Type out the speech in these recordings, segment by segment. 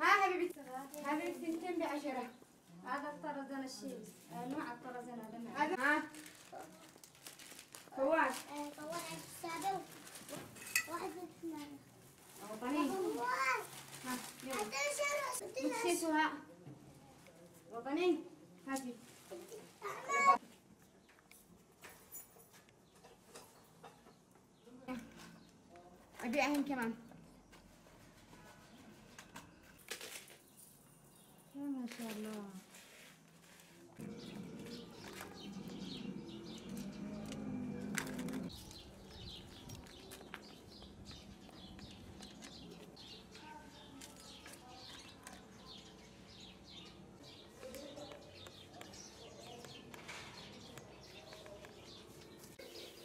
ها حبيبتي حبيبتي اثنين بعشرة هذا الطرزان الشيء نوع الطرزان هذا ها؟ فواز. واحد سابع واحد ثمانية وطني ها؟ يلا نسيتها وطني هاتي أبيعهن كمان. يا ما شاء الله.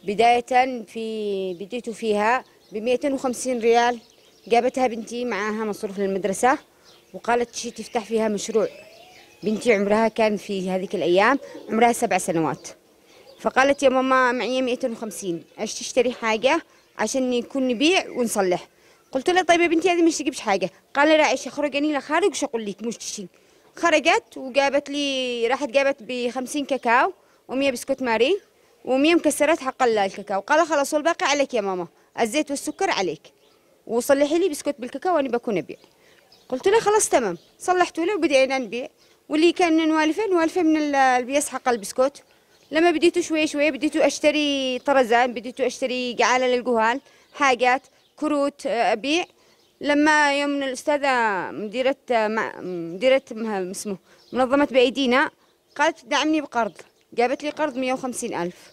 بداية في بديت فيها ب 250 ريال. جابتها بنتي معاها مصروف للمدرسة وقالت شي تفتح فيها مشروع. بنتي عمرها كان في هذيك الأيام عمرها سبع سنوات. فقالت يا ماما معي 250 إيش تشتري حاجة عشان يكون نبيع ونصلح. قلت لها طيب يا بنتي هذه مش تجيبش حاجة. قال لي لا عيش خرج اني لخارج وش أقول لك؟ مش تشتري. خرجت وجابت لي راحت جابت ب 50 كاكاو و100 بسكوت ماري. و100 مكسرات حق الكاكاو. قال خلاص والباقي عليك يا ماما. الزيت والسكر عليك. وصلحي لي بسكوت بالكاكاو وأنا بكون أبيع. قلت له خلاص تمام. صلحت له وبدينا نبيع. واللي كان نوالفه نوالفه من ال- البياس حق البسكوت. لما بديت شوية شوية بديت أشتري طرزان بديت أشتري جعالة للجهال حاجات كروت آه، أبيع. لما يوم الأستاذة مديرة آه، مع- مديرة مه- اسمه منظمة بايدينا قالت دعمني بقرض. جابت لي قرض 150 ألف.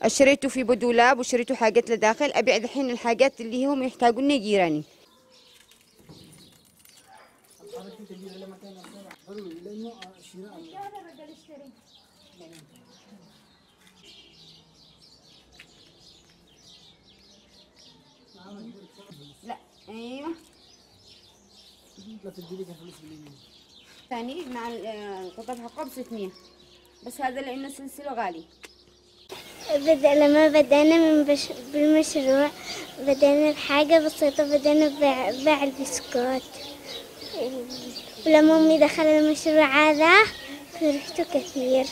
اشتريته في بدولاب وشريته حاجات لداخل. أبيع الحين الحاجات اللي هم يحتاجوني جيراني. لا أيوه. لا تدي لك الفلوس باليمين. ثاني مع ال- القطب حقه ب 600 بس هذا لأنه سلسلة غالي بدأ لما بدأنا من بش... بالمشروع بدأنا بحاجة بسيطة بدأنا ببيع بيع البسكوت. ولما أمي دخل المشروع هذا فرحت كثير.